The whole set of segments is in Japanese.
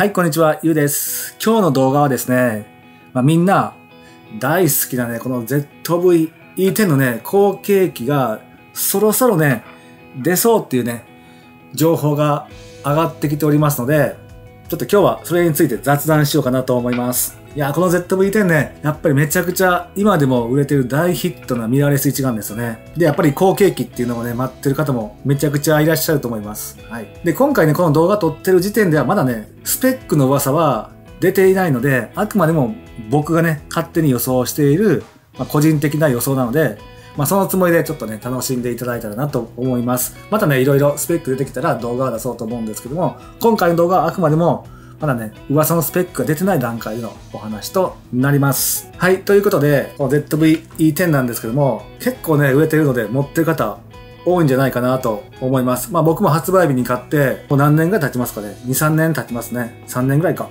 はい、こんにちは、ゆうです。今日の動画はですね、まあ、みんな大好きなね、この ZV-E10 のね、後継機がそろそろね、出そうっていうね、情報が上がってきておりますので、ちょっと今日はそれについて雑談しようかなと思います。いや、この ZV-10 ね、やっぱりめちゃくちゃ今でも売れてる大ヒットなミラーレス一眼ですよね。で、やっぱり後継機っていうのをね、待ってる方もめちゃくちゃいらっしゃると思います。はい。で、今回ね、この動画撮ってる時点ではまだね、スペックの噂は出ていないので、あくまでも僕がね、勝手に予想している、まあ、個人的な予想なので、まあ、そのつもりでちょっとね、楽しんでいただいたらなと思います。またね、いろいろスペック出てきたら動画を出そうと思うんですけども、今回の動画はあくまでも、まだね、噂のスペックが出てない段階でのお話となります。はい、ということで、この ZV-E10 なんですけども、結構ね、売れてるので持ってる方多いんじゃないかなと思います。まあ僕も発売日に買って、もう何年ぐらい経ちますかね ?2、3年経ちますね。3年ぐらいか。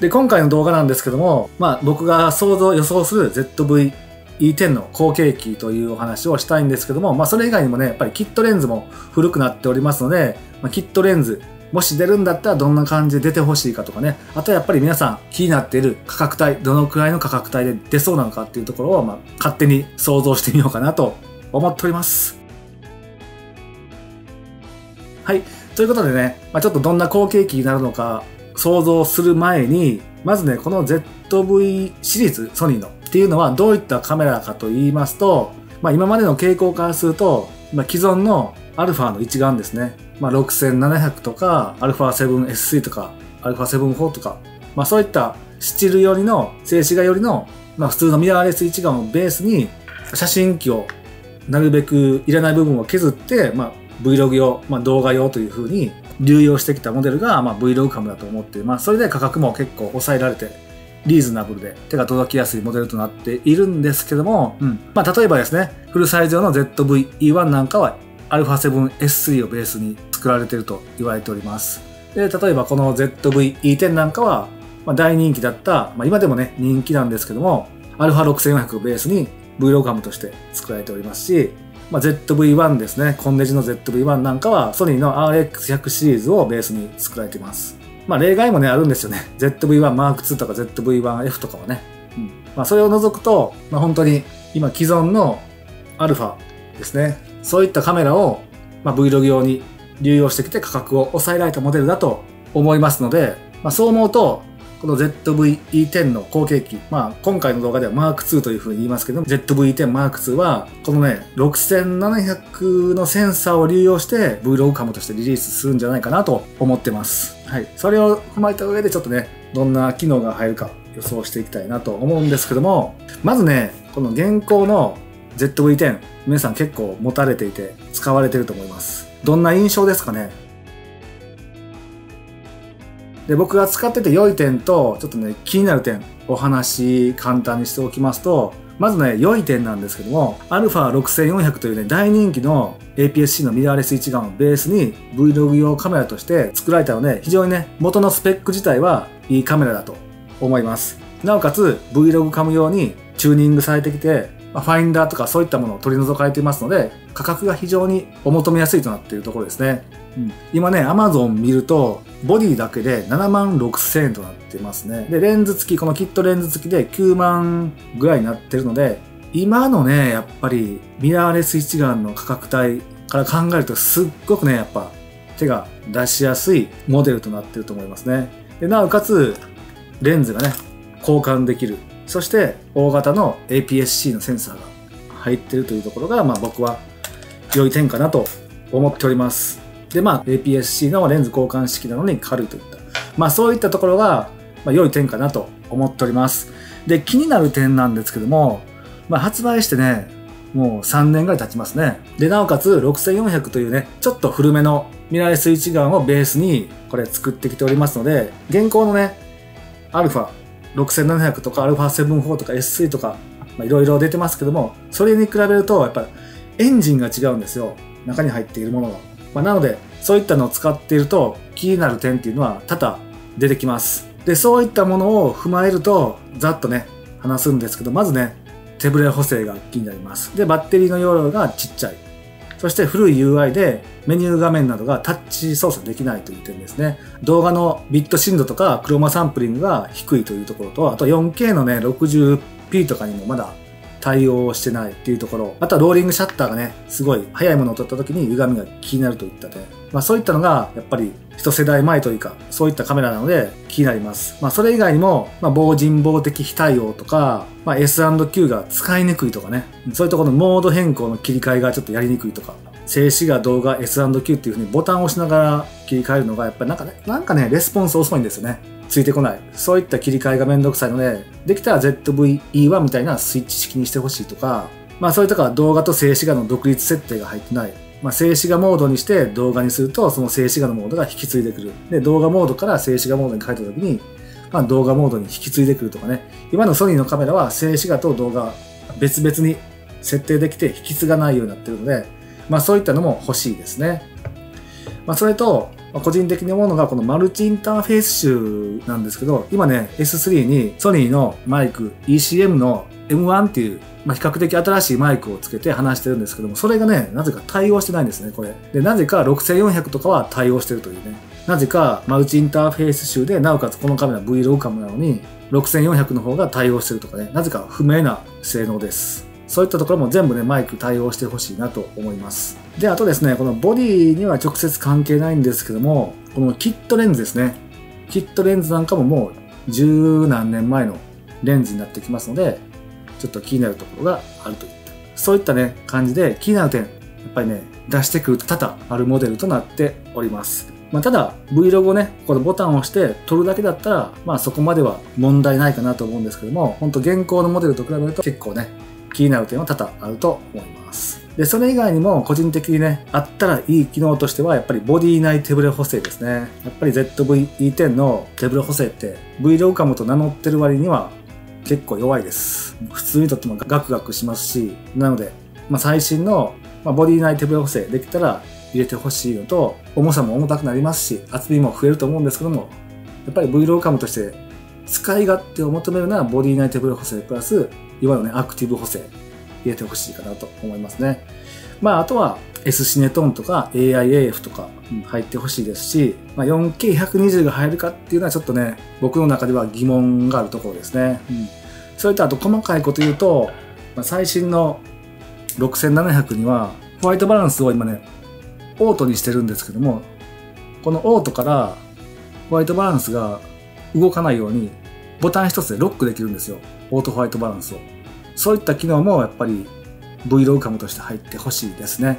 で、今回の動画なんですけども、まあ僕が想像、予想する ZV-E10 の後継機というお話をしたいんですけども、まあそれ以外にもね、やっぱりキットレンズも古くなっておりますので、まあ、キットレンズ、もし出るんだったらどんな感じで出てほしいかとかね。あとはやっぱり皆さん気になっている価格帯、どのくらいの価格帯で出そうなのかっていうところを、まあ、勝手に想像してみようかなと思っております。はい。ということでね、まあ、ちょっとどんな後継機になるのか想像する前に、まずね、この ZV シリーズ、ソニーのっていうのはどういったカメラかと言いますと、まあ今までの傾向からすると、まあ既存のアルファの一眼ですね。まあ、6700とか、アルファ 7S3 とか、アルファ74とか、まあ、そういったスチル寄りの、静止画寄りの、まあ、普通のミラーレス一眼をベースに、写真機をなるべくいらない部分を削って、まあ、Vlog 用、まあ、動画用というふうに流用してきたモデルが、まあ、Vlog カムだと思って、まあ、それで価格も結構抑えられて、リーズナブルで手が届きやすいモデルとなっているんですけども、うん、まあ、例えばですね、フルサイズ用の ZV-E1 なんかは α7S3 をベースに作られていると言われております。で、例えばこの ZV-E10 なんかは、まあ、大人気だった、まあ、今でもね、人気なんですけども、α6400 をベースに Vlog カムとして作られておりますし、まあ、ZV-1 ですね、コンデジの ZV-1 なんかはソニーの RX100 シリーズをベースに作られています。まあ例外もね、あるんですよね。ZV-1 Mark II とか ZV-1F とかはね。うん。まあそれを除くと、まあ本当に今既存の α ですね。そういったカメラを、まあ、Vlog 用に流用してきて価格を抑えられたモデルだと思いますので、まあそう思うと、この ZV-E10 の後継機、まあ今回の動画では Mark II というふうに言いますけども、ZV-E10 Mark II は、このね、6700のセンサーを流用して Vlog カムとしてリリースするんじゃないかなと思ってます。はい。それを踏まえた上でちょっとね、どんな機能が入るか予想していきたいなと思うんですけども、まずね、この現行の ZV-10、皆さん結構持たれていて使われてると思います。どんな印象ですかね？で、僕が使ってて良い点と、ちょっとね、気になる点、お話簡単にしておきますと、まずね、良い点なんですけども、α6400 というね、大人気の APS-C のミラーレス一眼をベースに Vlog 用カメラとして作られたので、非常にね、元のスペック自体はいいカメラだと思います。なおかつ Vlog カム用にチューニングされてきて、まあファインダーとかそういったものを取り除かれていますので、価格が非常にお求めやすいとなっているところですね。うん、今ね、Amazon 見ると、ボディだけで7万6千円となってますね。で、レンズ付き、このキットレンズ付きで9万ぐらいになってるので、今のね、やっぱりミラーレス一眼の価格帯から考えるとすっごくね、やっぱ手が出しやすいモデルとなってると思いますね。で、なおかつ、レンズがね、交換できる。そして、大型の APS-C のセンサーが入ってるというところが、まあ僕は良い点かなと思っております。で、まあ APS-C のレンズ交換式なのに軽いといった。まあそういったところが、まあ良い点かなと思っております。で、気になる点なんですけども、まあ発売してね、もう3年ぐらい経ちますね。で、なおかつ6400というね、ちょっと古めのミラーレス一眼をベースにこれ作ってきておりますので、現行のね、アルファ6700とか α7-4 とか S3 とか、いろいろ出てますけども、それに比べると、やっぱエンジンが違うんですよ。中に入っているものが。まあ、なので、そういったのを使っていると気になる点っていうのは多々出てきます。で、そういったものを踏まえると、ざっとね、話すんですけど、まずね、手ブレ補正が気になります。で、バッテリーの容量がちっちゃい。そして古い UI でメニュー画面などがタッチ操作できないという点ですね。動画のビット深度とかクロマサンプリングが低いというところと、あと 4K のね、60p とかにもまだ対応してないっていうところ。あとはローリングシャッターがね、すごい速いものを撮った時に歪みが気になるといった点。まあそういったのが、やっぱり一世代前というか、そういったカメラなので気になります。まあそれ以外にも、まあ防人防的非対応とか、まあ S&Q が使いにくいとかね、そういうところのモード変更の切り替えがちょっとやりにくいとか、静止画、動画、S&Q っていう風にボタンを押しながら切り替えるのが、やっぱりなんかね、なんかね、レスポンス遅いんですよね。ついてこない。そういった切り替えがめんどくさいので、できたら ZVE1 みたいなスイッチ式にしてほしいとか、まあそういったか動画と静止画の独立設定が入ってない。まあ、静止画モードにして動画にすると、その静止画のモードが引き継いでくる。で、動画モードから静止画モードに変えたときに、まあ、動画モードに引き継いでくるとかね。今のソニーのカメラは静止画と動画別々に設定できて引き継がないようになってるので、まあそういったのも欲しいですね。まあそれと、個人的に思うのがこのマルチインターフェース集なんですけど、今ね、S3 にソニーのマイク ECM の M1 っていう、まあ、比較的新しいマイクをつけて話してるんですけども、それがね、なぜか対応してないんですね、これ。で、なぜか6400とかは対応してるというね。なぜかマルチインターフェース集で、なおかつこのカメラ Vlog カメラなのに、6400の方が対応してるとかね、なぜか不明な性能です。そういったところも全部ね、マイク対応してほしいなと思います。で、あとですね、このボディには直接関係ないんですけども、このキットレンズですね。キットレンズなんかももう十何年前のレンズになってきますので、ちょっと気になるところがあるといった。そういったね、感じで気になる点、やっぱりね、出してくると多々あるモデルとなっております。まあ、ただ、Vlog をね、このボタンを押して撮るだけだったら、まあそこまでは問題ないかなと思うんですけども、本当現行のモデルと比べると結構ね、気になる点は多々あると思います。で、それ以外にも個人的にね、あったらいい機能としては、やっぱりボディ内手ブレ補正ですね。やっぱり ZV-E10 の手ブレ補正って Vlog カムと名乗ってる割には結構弱いです。普通にとってもガクガクしますし、なので、まあ、最新の、ま、ボディ内手ブレ補正できたら入れてほしいのと、重さも重たくなりますし、厚みも増えると思うんですけども、やっぱり Vlog カムとして使い勝手を求めるならボディ内手ブレ補正プラスいわゆるね、アクティブ補正入れてほしいかなと思いますね。まあ、あとは S シネトンとか AIAF とか入ってほしいですし、まあ、4K120 が入るかっていうのはちょっとね、僕の中では疑問があるところですね。うん、それとあと細かいこと言うと、まあ、最新の6700にはホワイトバランスを今ね、オートにしてるんですけども、このオートからホワイトバランスが動かないようにボタン一つでロックできるんですよ。オートホワイトバランスを。そういった機能もやっぱり Vlog カムとして入ってほしいですね。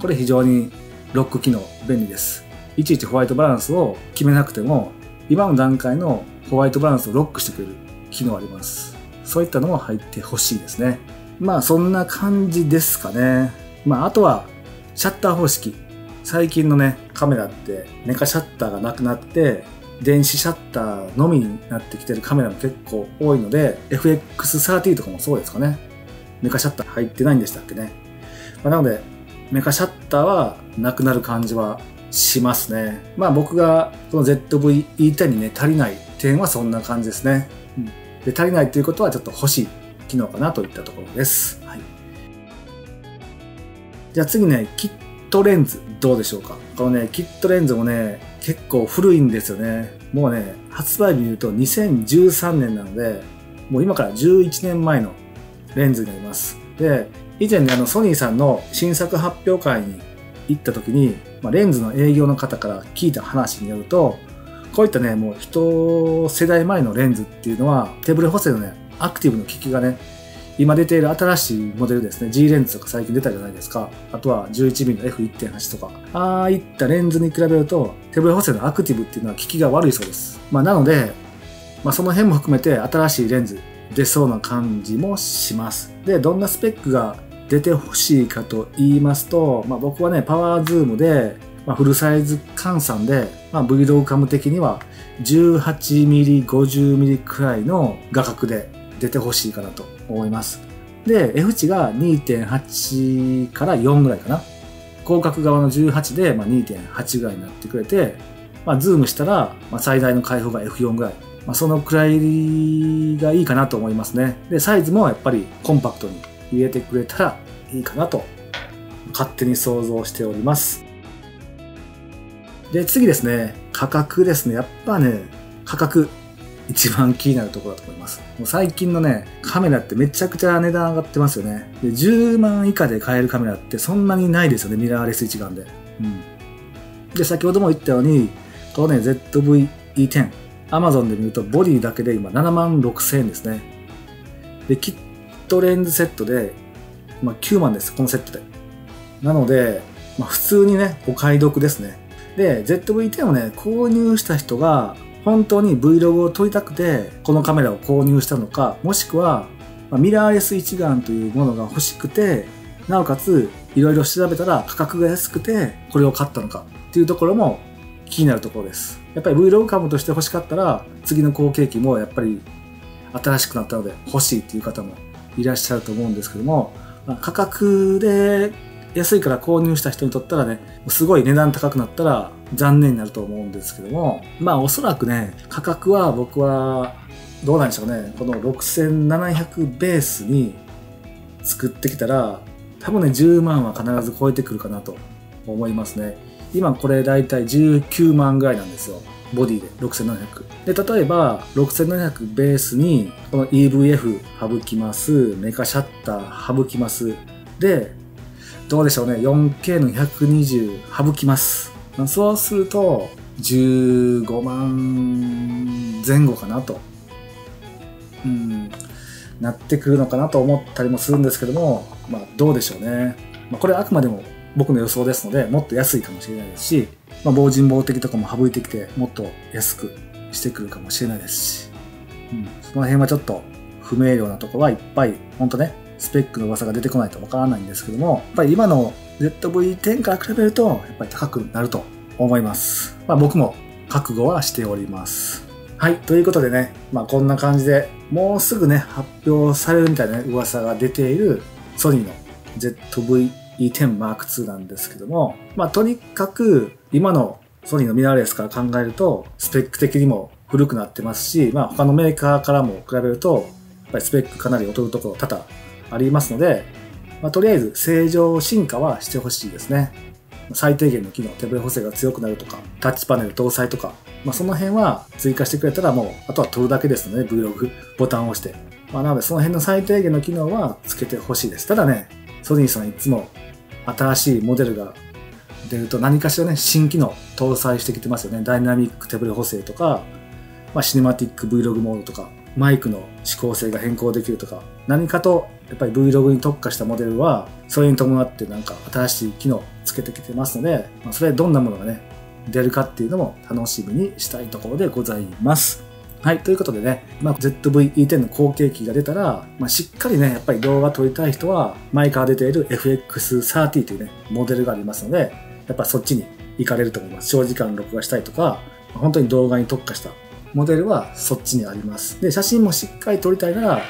これ非常にロック機能便利です。いちいちホワイトバランスを決めなくても、今の段階のホワイトバランスをロックしてくれる機能あります。そういったのも入ってほしいですね。まあそんな感じですかね。まああとはシャッター方式。最近のね、カメラってメカシャッターがなくなって、電子シャッターのみになってきてるカメラも結構多いので、FX30 とかもそうですかね。メカシャッター入ってないんでしたっけね。まあ、なので、メカシャッターはなくなる感じはしますね。まあ僕がこの ZV-E10 にね、足りない点はそんな感じですね。うん、で足りないということはちょっと欲しい機能かなといったところです。はい。じゃあ次ね、キットレンズどうでしょうか。このね、キットレンズもね、結構古いんですよね。もうね、発売日見ると2013年なので、もう今から11年前のレンズになります。で、以前ね、あの、ソニーさんの新作発表会に行った時に、まあ、レンズの営業の方から聞いた話によると、こういったね、もう一世代前のレンズっていうのは、テーブル補正のね、アクティブの機器がね、今出ている新しいモデルですね。G レンズとか最近出たじゃないですか。あとは 11mm の F1.8 とか。ああいったレンズに比べると、手ブレ補正のアクティブっていうのは効きが悪いそうです。まあなので、まあその辺も含めて新しいレンズ出そうな感じもします。で、どんなスペックが出てほしいかと言いますと、まあ僕はね、パワーズームで、まあ、フルサイズ換算で、まあ、Vlog カム的には 18mm、50mm くらいの画角で出てほしいかなと思います。で、F 値が2.8から4ぐらいかな。広角側の18で、まあ、2.8ぐらいになってくれて、まあ、ズームしたら、まあ、最大の開放が F4 ぐらい。まあ、そのくらいがいいかなと思いますね。で、サイズもやっぱりコンパクトに入れてくれたらいいかなと。勝手に想像しております。で、次ですね、価格ですね。やっぱね、価格、一番気になるところだと思います。もう最近のね、カメラってめちゃくちゃ値段上がってますよね。で、10万以下で買えるカメラってそんなにないですよね、ミラーレス一眼で。うん。で、先ほども言ったように、このね、ZV-E10、Amazon で見るとボディだけで今7万6千円ですね。で、キットレンズセットで、まあ、9万です、このセットで。なので、まあ、普通にね、お買い得ですね。で、ZV-10 をね、購入した人が、本当に Vlog を撮りたくて、このカメラを購入したのか、もしくは、ミラーレス一眼というものが欲しくて、なおかつ、いろいろ調べたら価格が安くて、これを買ったのかっていうところも気になるところです。やっぱり Vlog 株として欲しかったら、次の後継機もやっぱり新しくなったので欲しいっていう方もいらっしゃると思うんですけども、価格で安いから購入した人にとったらね、すごい値段高くなったら残念になると思うんですけども、まあおそらくね、価格は僕はどうなんでしょうね、この6700ベースに作ってきたら、多分ね、10万は必ず超えてくるかなと思いますね。今これだいたい19万ぐらいなんですよ。ボディで6700。で、例えば6700ベースにこの EVF 省きます。メカシャッター省きます。で、どうでしょうね。4K の120省きます。そうすると、15万前後かなと。うん、なってくるのかなと思ったりもするんですけども、まあどうでしょうね。まあ、これはあくまでも僕の予想ですので、もっと安いかもしれないですし、まあ、防塵防滴とかも省いてきて、もっと安くしてくるかもしれないですし、うん、その辺はちょっと不明瞭なところはいっぱい、ほんとね、スペックの噂が出てこないとわからないんですけども、やっぱり今の ZV-10 から比べると、やっぱり高くなると思います。まあ僕も覚悟はしております。はい。ということでね、まあこんな感じで、もうすぐね、発表されるみたいな、ね、噂が出ているソニーの ZV-10 Mark II なんですけども、まあとにかく今のソニーのミラーレスから考えると、スペック的にも古くなってますし、まあ他のメーカーからも比べると、やっぱりスペックかなり劣るところ多々ありますので、まあ、とりあえず正常進化はしてほしいですね。最低限の機能、手ブレ補正が強くなるとか、タッチパネル搭載とか、まあ、その辺は追加してくれたらもう、あとは撮るだけですので、Vlog ボタンを押して。まあ、なのでその辺の最低限の機能はつけてほしいです。ただね、ソニーさんいつも新しいモデルが出ると何かしらね、新機能搭載してきてますよね。ダイナミック手ブレ補正とか、まあ、シネマティック Vlog モードとか、マイクの指向性が変更できるとか、何かとやっぱり Vlog に特化したモデルは、それに伴ってなんか新しい機能つけてきてますので、まあ、それどんなものがね、出るかっていうのも楽しみにしたいところでございます。はい。ということでね、まあ、ZV-E10 の後継機が出たら、まあ、しっかりね、やっぱり動画撮りたい人は、前から出ている FX30 というね、モデルがありますので、やっぱそっちに行かれると思います。長時間録画したいとか、本当に動画に特化したモデルはそっちにあります。で、写真もしっかり撮りたいなら、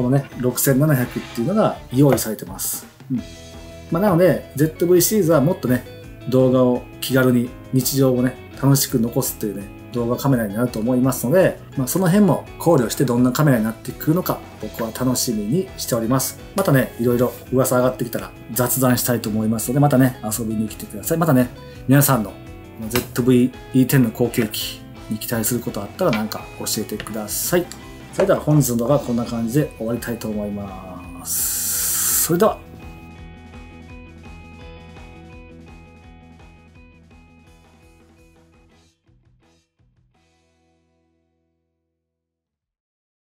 このね、6700っていうのが用意されてます。うん。まあ、なので、ZV シリーズはもっとね、動画を気軽に、日常をね、楽しく残すっていうね、動画カメラになると思いますので、まあ、その辺も考慮してどんなカメラになってくるのか、僕は楽しみにしております。またね、いろいろ噂上がってきたら雑談したいと思いますので、またね、遊びに来てください。またね、皆さんの ZV-E10 の後継機に期待することあったらなんか教えてください。それでは本日の動画はこんな感じで終わりたいと思います。それでは。